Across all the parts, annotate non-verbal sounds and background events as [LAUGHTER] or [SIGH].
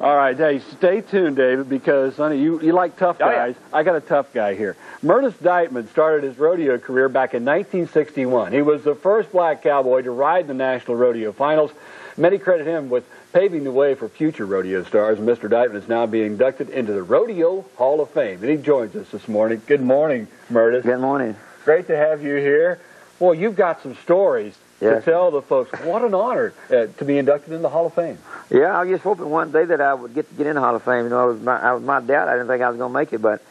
All right, hey, stay tuned, David, because honey, you, you like tough Oh, yeah. guys. I got a tough guy here. Myrtis Dightman started his rodeo career back in 1961. He was the first black cowboy to ride the National Rodeo Finals. Many credit him with paving the way for future rodeo stars. Mr. Dightman is now being inducted into the Rodeo Hall of Fame, and he joins us this morning. Good morning, Myrtis. Good morning. Great to have you here. Well, you've got some stories to tell the folks. What an honor uh, to be inducted in the Hall of Fame. Yeah, I was just hoping one day that I would get to get in the Hall of Fame. You know, I was my, I was my doubt. I didn't think I was going to make it, but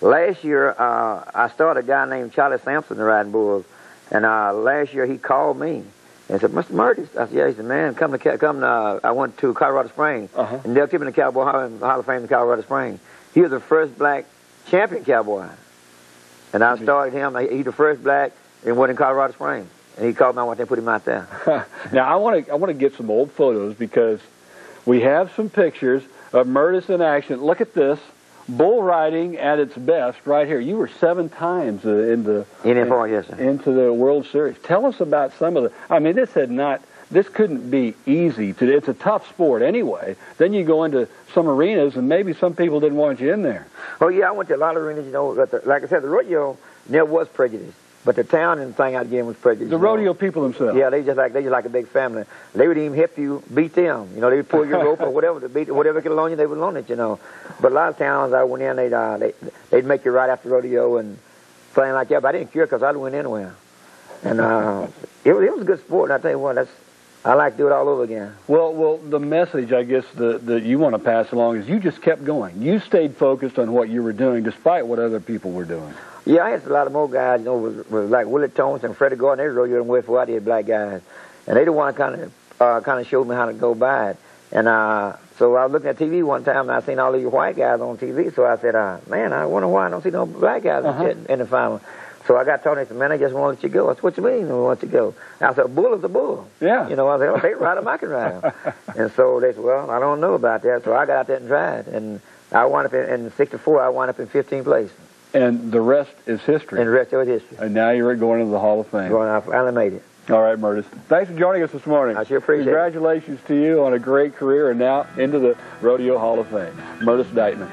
last year uh, I started a guy named Charlie Sampson to riding bulls, and uh, last year he called me and said, "Mr. Myrtis," I said, "Yeah." He said, "Man, come to come to." Uh, I went to Colorado Springs, Uh-huh. and they'll keep in the Cowboy Hall, of Fame in Colorado Springs. He was the first black champion cowboy, and I started him. He- He's the first black and went in Colorado Springs, and he called me. There and put him out there. [LAUGHS] now I want to I want to get some old photos because we have some pictures of Myrtis in action. Look at this. Bull riding at its best right here. You were seven times uh, in the NFR, yes, sir. into the World Series. Tell us about some of the. I mean, this had not. This couldn't be easy. To, it's a tough sport anyway. Then you go into some arenas, and maybe some people didn't want you in there. Oh yeah, I went to a lot of arenas. You know, but the, like I said, the rodeo there was prejudice, but the town and thing out again was prejudice. The rodeo people themselves. Yeah, they just like they just like a big family. They would even help you beat them. You know, they would pull your rope or whatever to beat whatever could loan you. They would loan it. You know, but a lot of towns I went in, they'd uh, they they'd make you ride after rodeo and thing like that. But I didn't care because I went anywhere, and uh, it was it was a good sport. And I tell you what, that's I like to do it all over again. Well, well, the message I guess that that you want to pass along is you just kept going. You stayed focused on what you were doing, despite what other people were doing. Yeah, I had a lot of more guys, you know, was, was like Willie Tones and Freddie Gordon. They rodeo and West I did black guys, and they the one kind of uh, kind of showed me how to go by it. And uh, so I was looking at TV one time, and I seen all these white guys on TV. So I said, uh, "Man, I wonder why I don't see no black guys Uh-huh. in the final." So I got told, they said, "Man, I just want to let you go." I said, "What you mean, I want you to go?" I said, "A bull is a bull." Yeah. You know, I said, "Oh, they ride them, I can ride them." and so they said, "Well, I don't know about that." So I got out there and tried, and I wound up in, in '64. I wound up in 15th place, And the rest is history. and the rest of it is history. And now you're going into the Hall of Fame. Going, I finally made it. All right, Myrtis. Thanks for joining us this morning. I sure appreciate it. Congratulations to you on a great career and now into the Rodeo Hall of Fame. Myrtis Dightman.